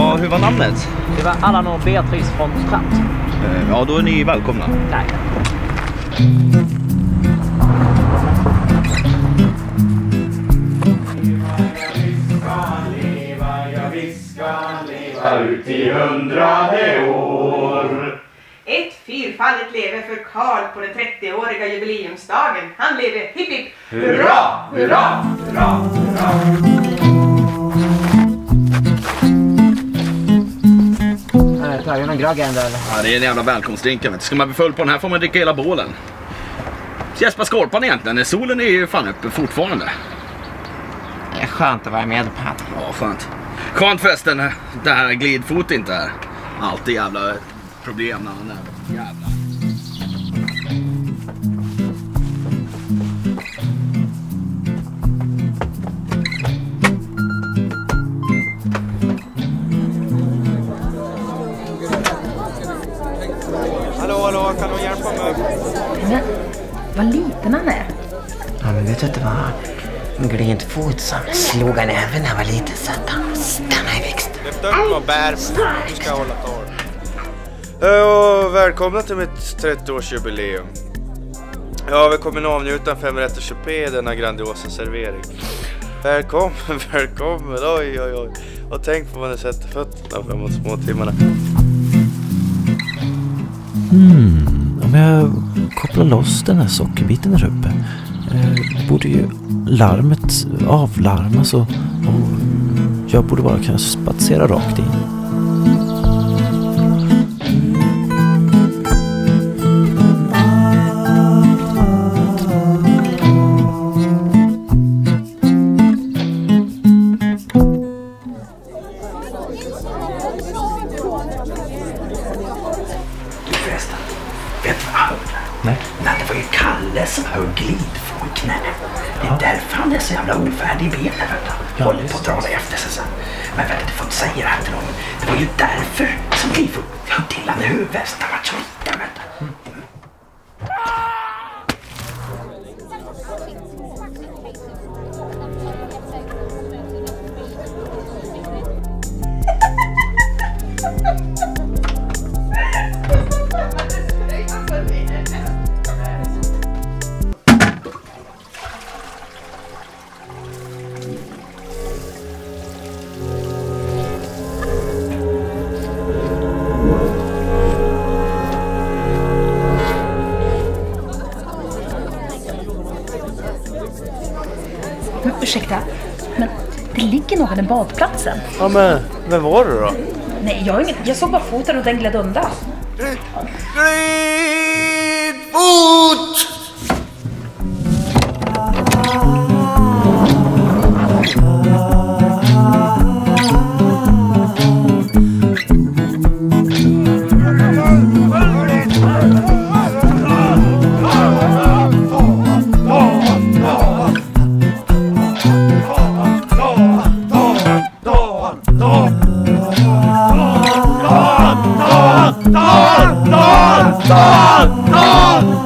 hur var namnet? Det var Allan och Beatrice från Tratt. Eh, Ja, då är ni välkomna. Nej. ut i hundrade år. Ett fyrfaldigt leve för Karl på den 30-åriga jubileumsdagen. Han leve hipp hipp. Hurra, hurra, hurra, hurra. Ändå eller? Ja, det är en jävla välkomstdrinken. vet du. Ska man bli full på den här får man dricka hela bålen. Gäspa skorpan egentligen. Solen är ju fan uppe fortfarande. Det är skönt att vara med Pat. Ja, skönt. Skönt förresten, det här glidfot inte här. Alltid jävla problem när han är jävla... Hallå, hallå, kan du hjälpa mig? Men vad liten han är. Ja, men vet du att det var en glidfot som slog han även när han var liten så att han stannade i växt. Lyft upp och bär på. Ska hålla tal. Ja, välkomna till mitt 30-årsjubileum. Ja, vi kommer nu avnjuta en femrätters i denna grandiosa servering. Välkommen, välkommen, oj oj oj. Och tänk på var ni sätter fötterna framåt småtimmarna. Hmm, om jag kopplar loss den här sockerbiten där uppe eh, borde ju larmet avlarmas och, och jag borde bara kunna spatsera rakt in. Vet du hörde? Nej. Nej, det var ju Kalle som höll glidfånknä. Det är därför han är så jävla ofärdig i benen. Du. Håller på att dra efter sig sen. Men vet du, du får inte säga det här till någon. Det var ju därför som glidfån högg till han i huvudet. Han vart så liten, ursäkta, men det ligger någon i badplatsen. Ja men, vem var det då? Nej, jag, ingen, jag såg bara foten och den gled undan. 上当.